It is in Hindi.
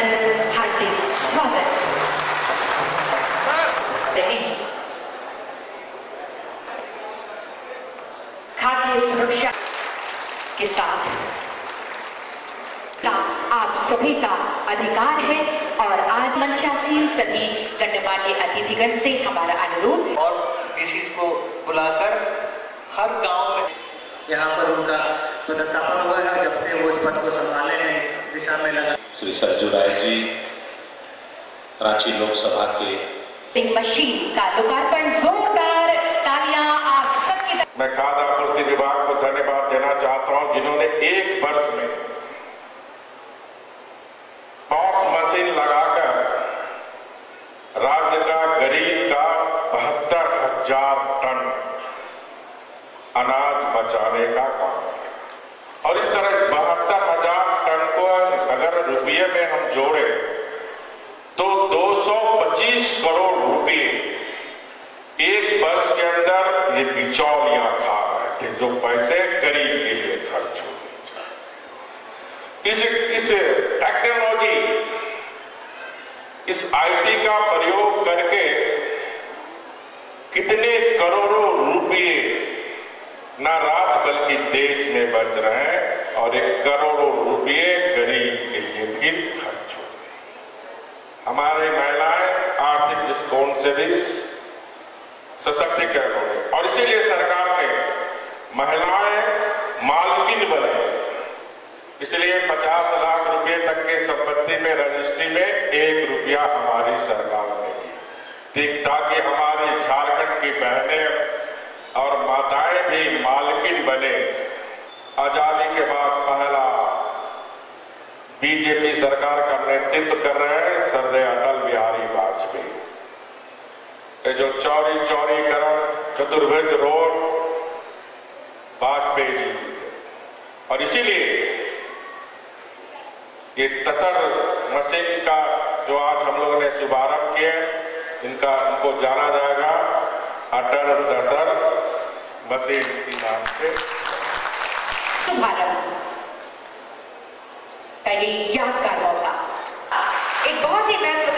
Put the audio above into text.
हार्दिक स्वागत खाद्य सुरक्षा के साथ सभी का अधिकार है और आज सभी गणमान्य अतिथिगण से हमारा अनुरोध और इस को बुलाकर हर गाँव में यहाँ पर उनका पदस्थापन हुआ है, जब से वो इस पद को संभाले हैं, इस दिशा में लगा सरजू राय जी रांची लोकसभा के सिंह मशीन का लोकार्पण जोरदार तालियाँ आप सबकी मैं खाद्य आपूर्ति विभाग को धन्यवाद देना चाहता हूँ जिन्होंने एक वर्ष में पॉस मशीन लगाकर राज्य का गरीब का बहत्तर हज़ार बिचौलियाँ खा रहे थे जो पैसे गरीब के लिए खर्च हो। इस इस टेक्नोलॉजी इस आईटी का प्रयोग करके कितने करोड़ों रुपए न रात बल्कि देश में बच रहे हैं और एक करोड़ों रुपए गरीब के लिए भी खर्च हो। रहे हमारी महिलाएँ आर्थिक दृष्टिकोण से भी सशक्तिकरण हो और इसीलिए सरकार ने महिलाएँ मालकिन बने इसलिए 50 लाख रुपए तक के संपत्ति में रजिस्ट्री में एक रुपया हमारी सरकार ने की ताकि हमारी झारखंड की बहनें और माताएँ भी मालकिन बने। आज़ादी के बाद पहला बीजेपी सरकार का नेतृत्व कर रहे हैं सरदे अटल बिहारी वाजपेयी। ये जो चौरी चौरीकरण चतुर्भुज रोड वाजपेयी जी। और इसीलिए ये तसर मशीन का जो आज हम लोगों ने शुभारंभ किया इनका इनको जाना जाएगा, अटल तसर मशीन के नाम से। शुभारंभ। ये यादगार मौका एक बहुत ही महत्वाकांक्षी